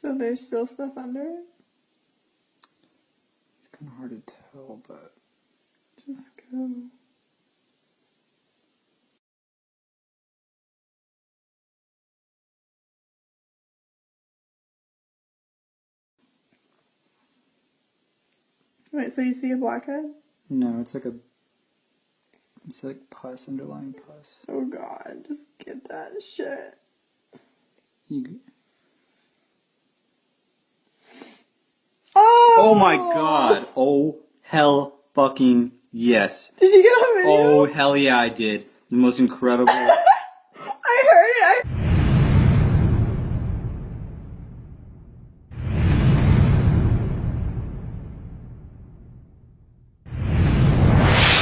So there's still stuff under it? It's kind of hard to tell, but Just go. Wait, so you see a blackhead? no, it's like a. It's like pus, underlying pus. Oh god, just get that shit. You, Oh! My god. Oh hell fucking yes. Did you get on video? Oh hell yeah I did. The most incredible.